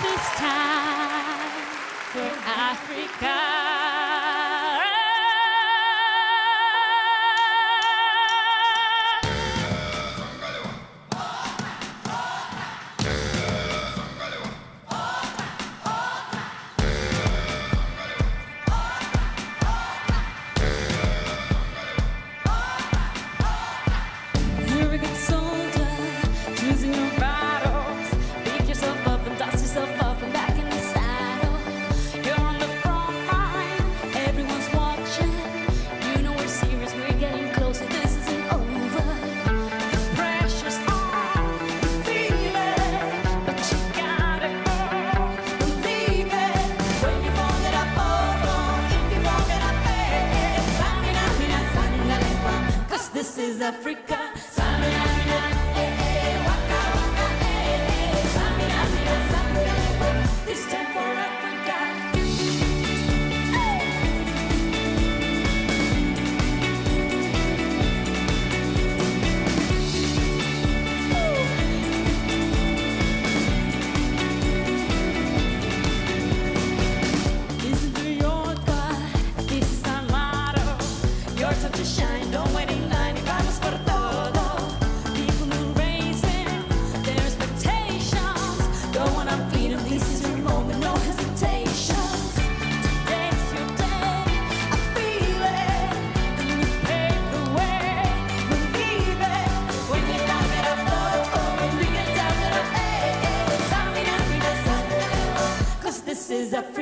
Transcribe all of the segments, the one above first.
This time for Africa. Is Africa.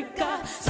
Africa.